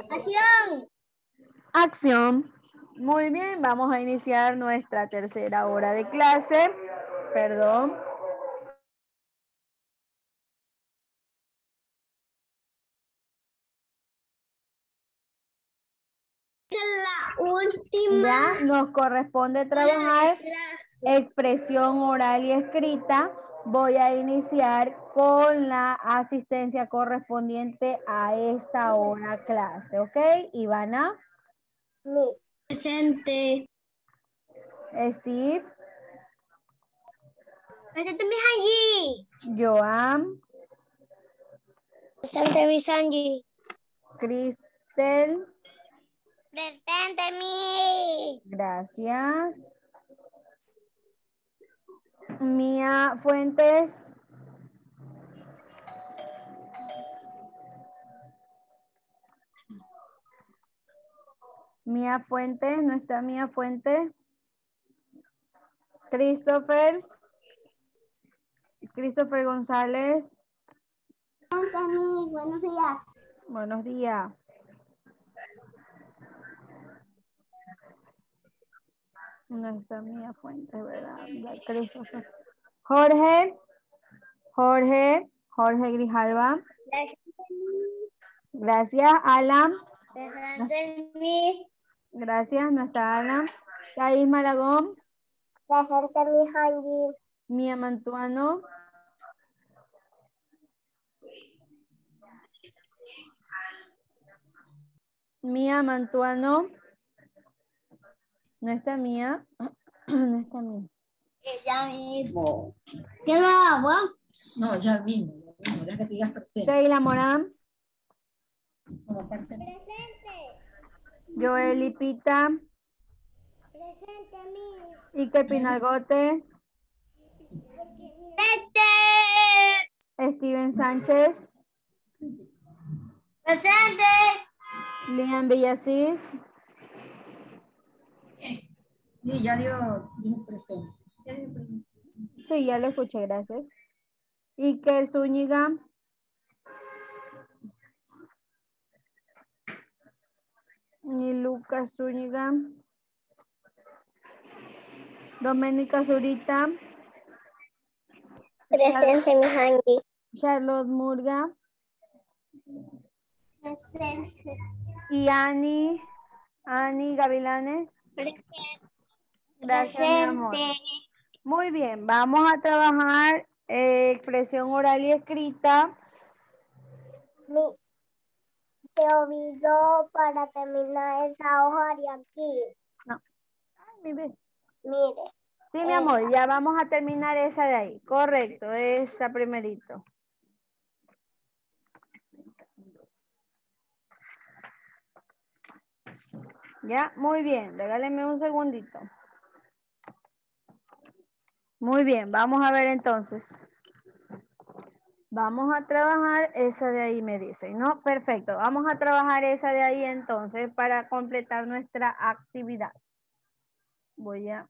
Acción. Acción. Muy bien, vamos a iniciar nuestra tercera hora de clase. Perdón. La última Ya nos corresponde trabajar expresión oral y escrita. Voy a iniciar con la asistencia correspondiente a esta hora clase, ¿ok? Ivana, Mi. Presente. Steve, Presente mi Hanji. Joan, Presente mi Sanji. Cristel, Presente mi. gracias. Mía Fuentes. Mía Fuentes, no está Mía Fuentes. Christopher. Christopher González. Buenos días. Buenos días. No está Mía Fuentes, ¿verdad? Christopher. Jorge. Jorge. Jorge Grijalva. Gracias, Alan. Gracias, no está Alan. Malagón. Mi Hanji. Mía Mantuano. Mía Mantuano. No está Mía. No está Mía. Ella mismo. ¿Qué va, agua? No, ya mismo, ya mismo, deja que te digas presente. Sheila Morán. Como parte Presente. Joel Pita. Presente mi. Iker Pinalgote. Presente. Steven Sánchez. Presente. Lian Villasís. Sí, ya dio, dijo presente. Ya dijo presente. Sí, ya lo escuché, gracias. Iker Zúñiga. Y Lucas Zúñiga. Doménica Zurita. Presente mi Hanji. Charlotte Murga. Presente. Y Ani. Ani Gavilanes. Presente. Amor. Muy bien, vamos a trabajar eh, expresión oral y escrita. Mi, se olvidó para terminar esa hoja de aquí. Ay, mi bebé. Mire, Sí, mi Eh, amor, ya vamos a terminar esa de ahí. Correcto, esa primerito. Ya, muy bien, regáleme un segundito. Muy bien, vamos a ver entonces. Vamos a trabajar esa de ahí, me dicen, ¿no? Perfecto, vamos a trabajar esa de ahí entonces para completar nuestra actividad. Voy a...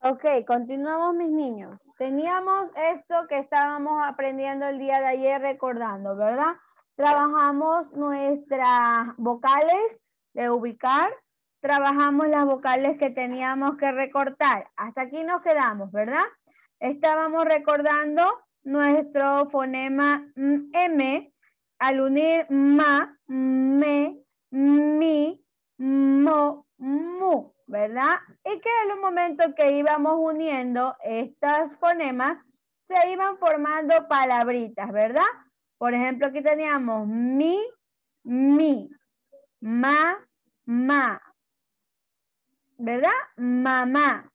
Ok, continuamos mis niños. Teníamos esto que estábamos aprendiendo el día de ayer recordando, ¿verdad? Trabajamos nuestras vocales de ubicar, trabajamos las vocales que teníamos que recortar. Hasta aquí nos quedamos, ¿verdad? Estábamos recordando nuestro fonema mm, M al unir ma, me, mi, mo, mu, ¿verdad? Y que en un momento que íbamos uniendo estas fonemas, se iban formando palabritas, ¿verdad? Por ejemplo, aquí teníamos mi, mi, ma, ma, ¿verdad? Mamá,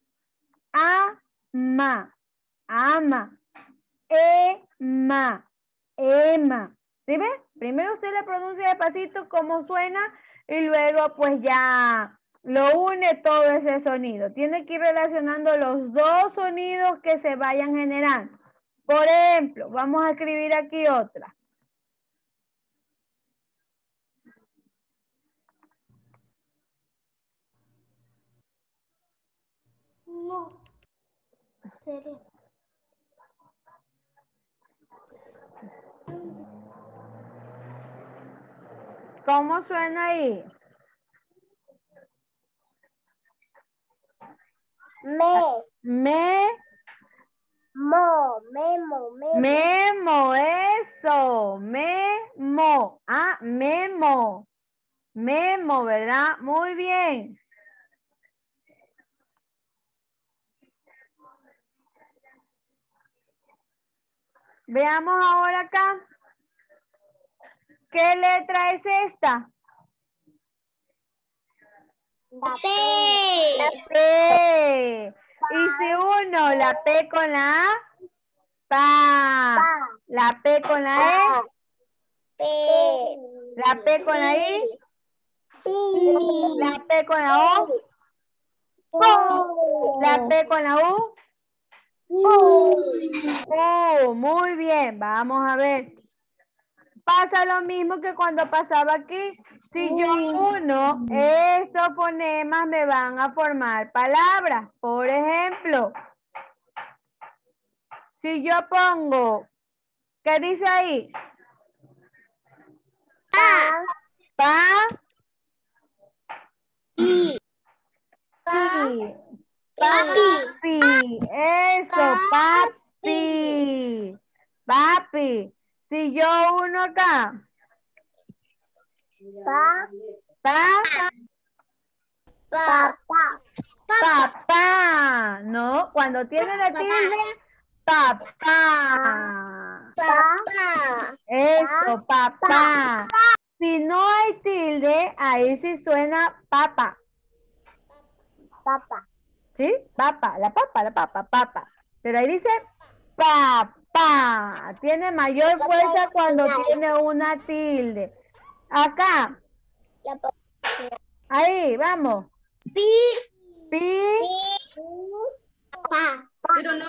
a, ma, ama, ema, ema. ¿Sí ve? Primero usted le pronuncia despacito cómo suena y luego pues ya lo une todo ese sonido. Tiene que ir relacionando los dos sonidos que se vayan generando. Por ejemplo, vamos a escribir aquí otra. No. Serio. ¿cómo suena ahí? Me, Me, mo, memo, memo. memo, eso, memo. Ah, memo. Memo, ¿verdad? Muy bien. Veamos ahora acá. ¿Qué letra es esta? La La P. Y si uno, la P con la A, pa. La P con la E, P. la P con la I, la P con la O, la P con la U. Oh, muy bien, vamos a ver. Pasa lo mismo que cuando pasaba aquí. Si yo uno, estos fonemas me van a formar palabras. Por ejemplo, si yo pongo, ¿qué dice ahí? Pa, pi. Papi. Eso, papi. Papi. Si yo uno acá, Pa, pa, pa, pa. papá. No, cuando tiene la tilde, papá. Papá. Eso, papá. Si no hay tilde, ahí sí suena papa. Papá. ¿Sí? Papa, la papa, la papa, papa. Pero ahí dice papá. Tiene mayor fuerza cuando tiene una tilde. Acá, La ahí, vamos. Pi, Pi, pi, pa. Pero no,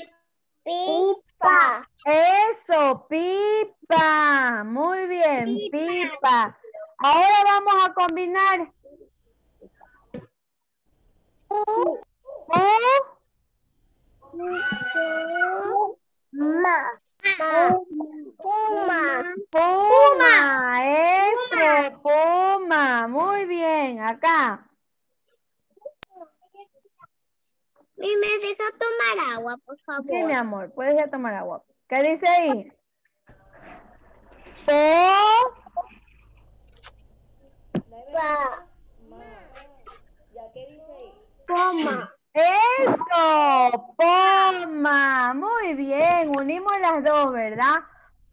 Pipa. eso, pipa. Muy bien, pipa. Ahora vamos a combinar Ma. Puma. Puma, eso, puma. Muy bien, acá. Y me deja tomar agua, por favor. Sí, mi amor, puedes ir a tomar agua. ¿Qué dice ahí? Po, Pa. Poma. eso, poma. Muy bien, unimos las dos, ¿verdad?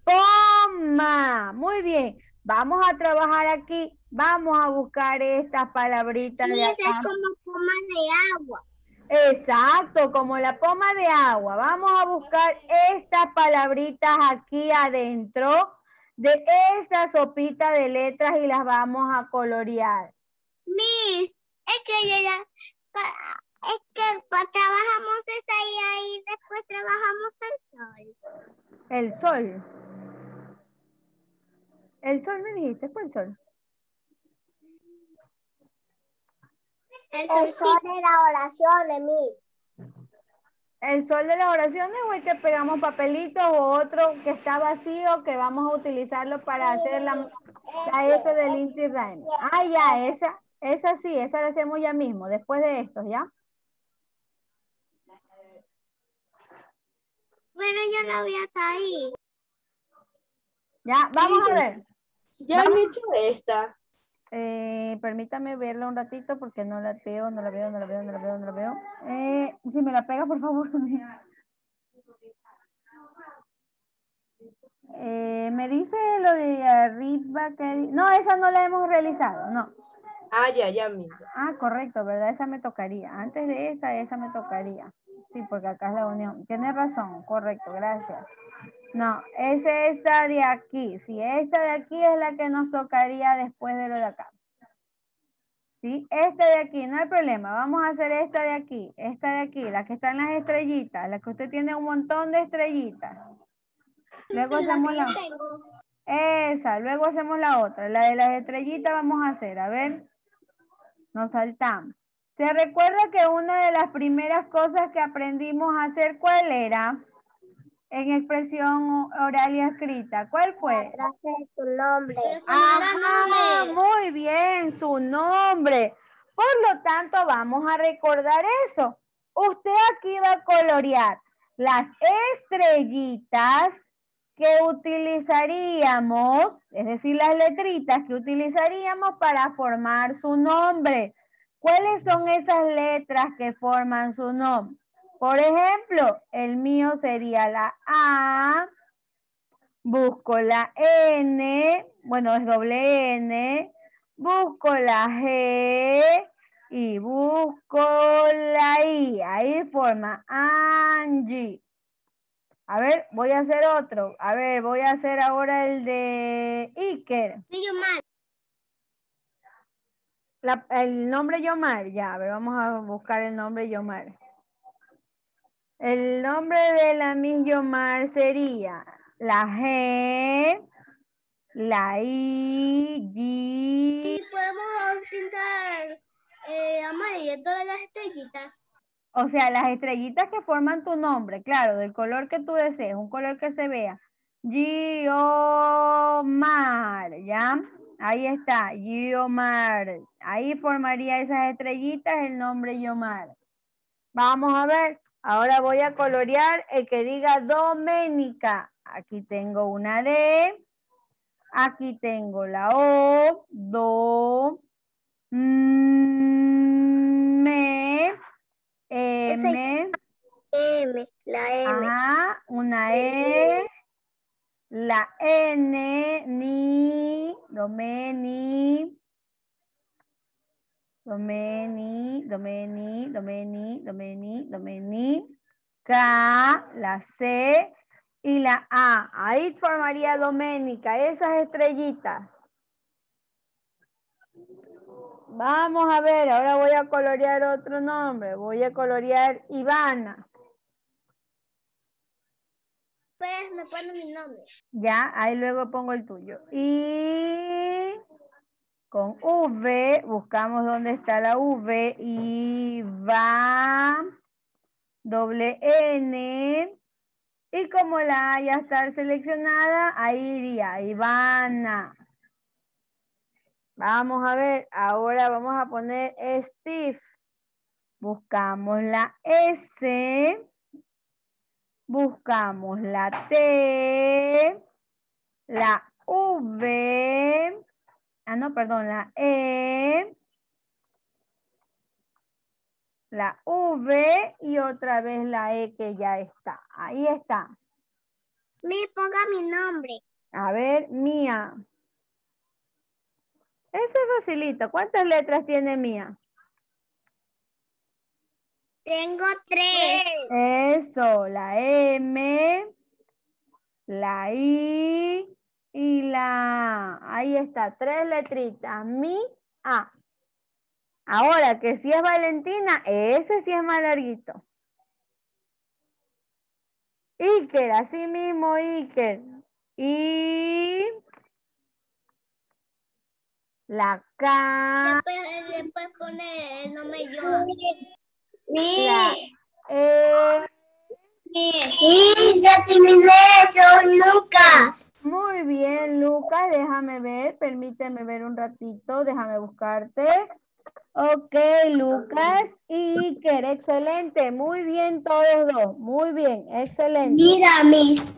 Poma. Muy bien. Vamos a trabajar aquí. Vamos a buscar estas palabritas Y de esa es acá. como poma de agua. Exacto, como la poma de agua. Vamos a buscar estas palabritas aquí adentro de esta sopita de letras y las vamos a colorear. Miss, es que yo ya, es que trabajamos esa y ahí después trabajamos el sol. El sol. El sol me dijiste, ¿cuál sol? El sol de las oraciones, Miss. ¿El sol de las oraciones o el que pegamos papelitos o otro que está vacío que vamos a utilizarlo para hacer la, la S del Inti Rhyme? Ah, ya, esa, esa sí, esa la hacemos ya mismo, después de estos, ¿ya? Pero yo la vi hasta ahí. Ya, vamos a ver. Ya han hecho esta. Eh, permítame verla un ratito porque no la veo, no la veo, no la veo, no la veo, no la veo. Eh, si me la pega, por favor. Eh, me dice lo de arriba que... No, esa no la hemos realizado, no. Ah, ya, ya, mira. Ah, correcto, ¿verdad? Esa me tocaría. Antes de esta, esa me tocaría. Sí, porque acá es la unión. Tienes razón, correcto, gracias. No, es esta de aquí. Sí, esta de aquí es la que nos tocaría después de lo de acá. ¿Sí? Esta de aquí, no hay problema. Vamos a hacer esta de aquí, esta de aquí, la que está en las estrellitas, la que usted tiene un montón de estrellitas. Luego hacemos la... Esa, luego hacemos la otra. La de las estrellitas vamos a hacer. A ver, nos saltamos. ¿Se recuerda que una de las primeras cosas que aprendimos a hacer, cuál era? en expresión oral y escrita? ¿Cuál fue? tu nombre. Ajá, muy bien, su nombre. Por lo tanto, vamos a recordar eso. Usted aquí va a colorear las estrellitas que utilizaríamos, es decir, las letritas que utilizaríamos para formar su nombre. ¿Cuáles son esas letras que forman su nombre? Por ejemplo, el mío sería la A, busco la N, bueno, es doble N, busco la G y busco la I. Ahí forma Angie. A ver, voy a hacer otro. A ver, voy a hacer ahora el de Iker. La- el nombre Yomar, ya, a ver, vamos a buscar el nombre Yomar. El nombre de la Miss Yomar sería la G, la I, G, Y podemos pintar eh, amarillo todas las estrellitas. O sea, las estrellitas que forman tu nombre, claro, del color que tú desees, un color que se vea. Giomar, ¿ya? Ahí está, Giomar. Ahí formaría esas estrellitas el nombre Yomar. Vamos a ver, ahora voy a colorear el que diga Doménica. Aquí tengo una D, aquí tengo la O, Do, M, M, la M. Ajá, una E, la N, ni, domeni, domeni, domeni, domeni, domeni, domeni, K, la C y la A. Ahí formaría Doménica, esas estrellitas. Vamos a ver, ahora voy a colorear otro nombre. Voy a colorear Ivana. Pues me pone mi nombre. Ya, ahí luego pongo el tuyo. Y con V, buscamos dónde está la V. Y va, doble N. Y como la A ya está seleccionada, ahí iría Ivana. Vamos a ver, ahora vamos a poner Steve. Buscamos la S. Buscamos la T, la V, ah no, perdón, la E, la V y otra vez la E que ya está. Ahí está. Me ponga mi nombre. A ver, Mía. Eso es facilito. ¿Cuántas letras tiene Mía? Tengo tres. Eso, la M, la I y la A. Ahí está, tres letritas. Mi, A. Ahora que si es Valentina, ese sí es más larguito. Iker, así mismo Iker. Y la K, Después, después pone el nombre yo. la E. Y ya terminé eso, Lucas. Muy bien, Lucas, déjame ver, permíteme ver un ratito, déjame buscarte. Ok, Lucas y Iker, excelente, muy bien todos dos, muy bien, excelente. Mira, mis.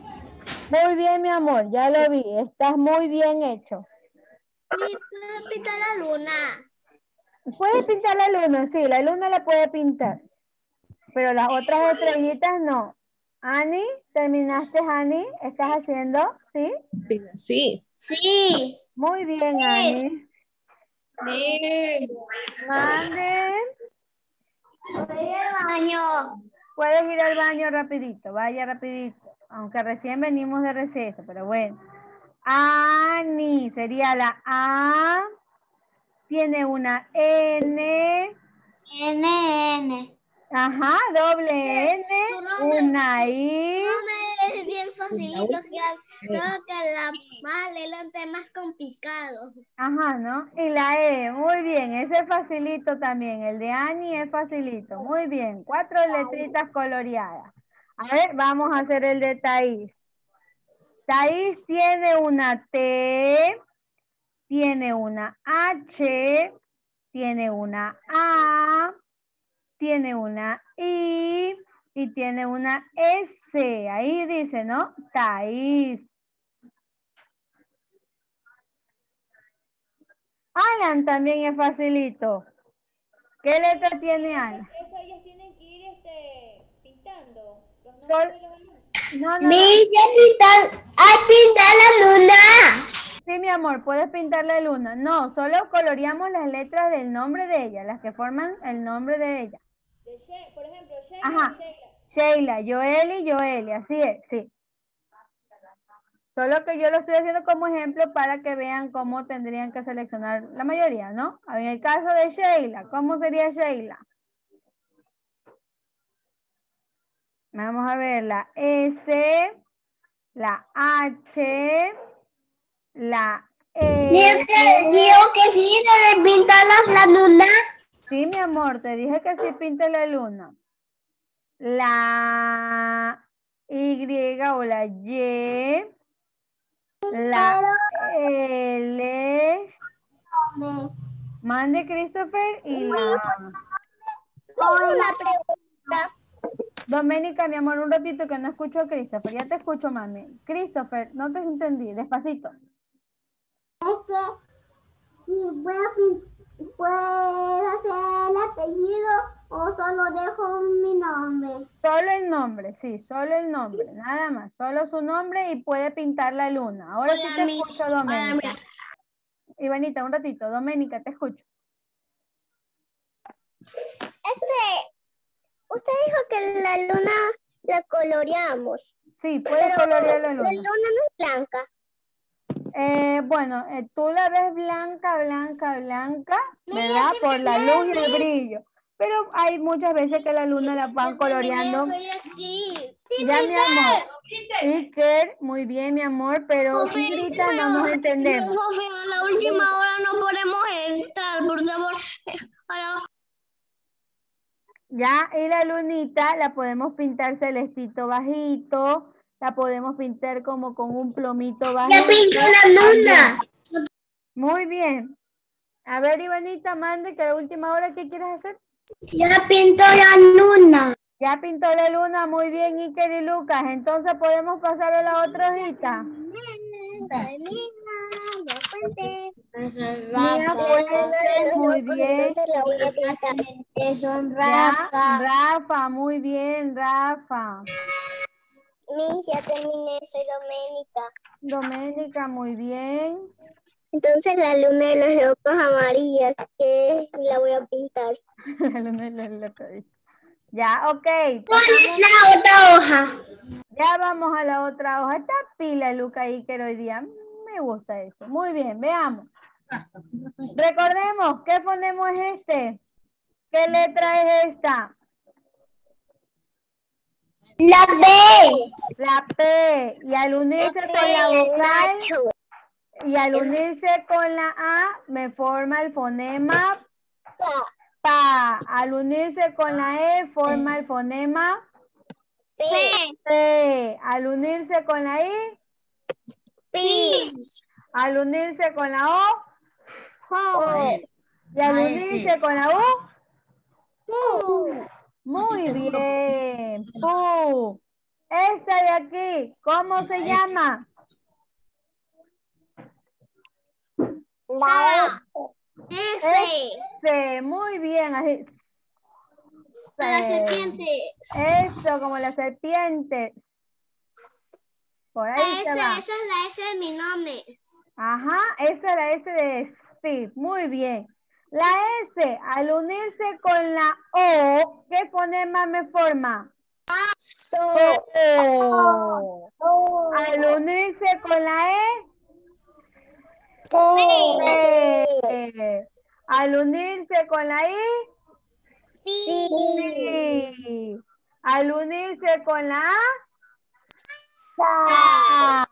Muy bien, mi amor, ya lo vi, estás muy bien hecho. Y puedo pintar la luna. ¿Puedes pintar la luna? Sí, la luna la puede pintar, pero las otras estrellitas no. Ani, ¿terminaste, Ani? ¿Estás haciendo? ¿Sí? Sí. Sí. Muy bien, Ani. Mande. Voy al baño. Puedes ir al baño rapidito, vaya rapidito. Aunque recién venimos de receso, pero bueno. Ani, sería la A. Tiene una N. N, N. Ajá, doble N. Una I. No es bien facilito, que, solo que la más adelante es más complicado. Ajá, ¿no? Y la E, muy bien, ese es facilito también. El de Ani es facilito, muy bien. Cuatro letritas coloreadas. A ver, vamos a hacer el de Thaís. Thaís tiene una T, tiene una H, tiene una A, tiene una I y tiene una S. Ahí dice, ¿no? Thaís. Alan también es facilito. ¿Qué letra tiene Alan? Eso ellos tienen que ir este, pintando los Sol- nombres de los alumnos. No, no, no. Pintar, ay, pintar la luna. Sí, mi amor, puedes pintarle luna. No, solo coloreamos las letras del nombre de ella, las que forman el nombre de ella. De She- por ejemplo, Sheila, Ajá. Sheila. Sheila, Joeli, Joeli, así es, sí. Solo que yo lo estoy haciendo como ejemplo para que vean cómo tendrían que seleccionar la mayoría, ¿no? En el caso de Sheila, ¿cómo sería Sheila? Vamos a ver la S, la H, la E. Digo que, sí, de pintar la luna. Sí, mi amor, te dije que sí pinte la luna. La Y o la Y. La L. Mande Christopher y la Una pregunta. Doménica, mi amor, un ratito que no escucho a Christopher. Ya te escucho, mami. Christopher, no te entendí, despacito. Si puedo, puedo hacer el apellido o solo dejo mi nombre. Solo el nombre, sí, solo el nombre, nada más. Solo su nombre y puede pintar la luna. Ahora sí te mi- escucho, Doménica. Ivanita, un ratito. Doménica, te escucho. Este, usted dijo que la luna la coloreamos. Sí, puedes Pero colorear la la luna. luna no es blanca. Eh, bueno, eh, tú la ves blanca, blanca, blanca, ¿verdad? Por la luz y el brillo. Pero hay muchas veces que la luna la van coloreando. Ya, mi amor. Iker, muy bien, mi amor, pero Ingrita no nos entendemos. a la última hora no podemos estar, por favor. Ahora, Ya, y la lunita la podemos pintar celestito bajito, la podemos pintar como con un plomito bajito. la luna. Muy bien. A ver, Ivanita, mande que a la última hora, ¿qué quieres hacer? Ya pinto la luna. Ya pintó la luna, muy bien, Iker y Lucas. Entonces podemos pasar a la otra hojita. Muy bien. Son Ya, Rafa, muy bien, Rafa. Mi, ya terminé, soy Doménica. Doménica, muy bien. Entonces la luna de los locos amarillas, que la voy a pintar. La luna de los locos. Ya, ok. ¿Cuál es la otra hoja? Ya vamos a la otra hoja. Está pila, Luca Iker, hoy día. Me gusta eso. Muy bien, veamos. Recordemos, ¿qué fonemo es este? ¿Qué letra es esta? La B. La P. Y al unirse con la vocal y al unirse con la A, me forma el fonema PA. Al unirse con la E, forma el fonema P. P. Al unirse con la I, P. al unirse con la O, O. y al unirse con la U, U. muy bien. Pu. Esta de aquí, ¿cómo se llama? La S. S. Muy bien. Así. La serpiente. Eso, como la serpiente. Por ahí esa es la S de mi nombre. Ajá, esa es la S de Steve. Muy bien. La S, al unirse con la O, ¿qué fonema me forma? O. Al unirse con la E, E. Al unirse con la I, Sí. sí. Al unirse con la A, Sa.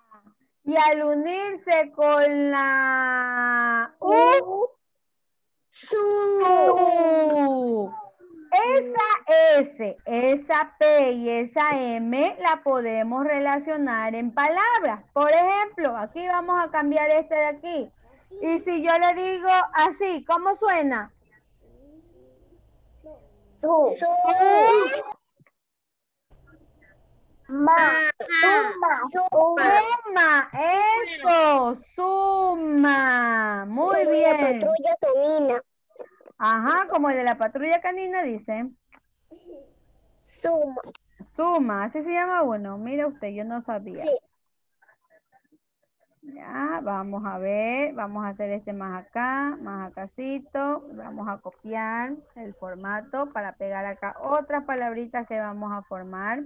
Y al unirse con la U, Su. Esa S, esa P y esa M la podemos relacionar en palabras. Por ejemplo, aquí vamos a cambiar este de aquí. Y si yo le digo así, ¿cómo suena? Su. Ma. Suma. Suma, eso, suma. Muy bien. canina. Ajá, como el de la patrulla canina dice. Suma. Suma, así se llama uno. Mira usted, yo no sabía. Sí. Ya, vamos a ver, vamos a hacer este más acá, más acácito. Vamos a copiar el formato para pegar acá otras palabritas que vamos a formar.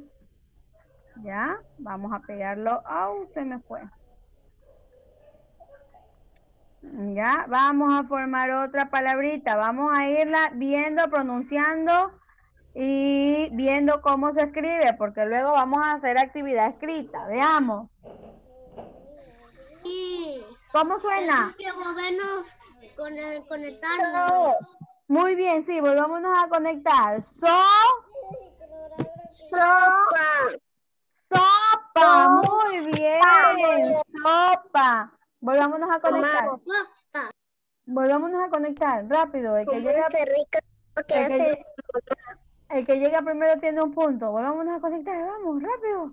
Ya, vamos a pegarlo. ¡Au! se me fue. Ya, vamos a formar otra palabrita. Vamos a irla viendo, pronunciando y viendo cómo se escribe, porque luego vamos a hacer actividad escrita. Veamos. Sí. ¿Cómo suena? que volvernos con conectarnos. Muy bien, sí, volvámonos a conectar. So, Sopa. Sopa, muy bien. Sopa. Volvámonos a conectar. Volvámonos a conectar, rápido. El que llega, que el que, el que llega primero tiene un punto. Volvámonos a conectar, vamos, rápido.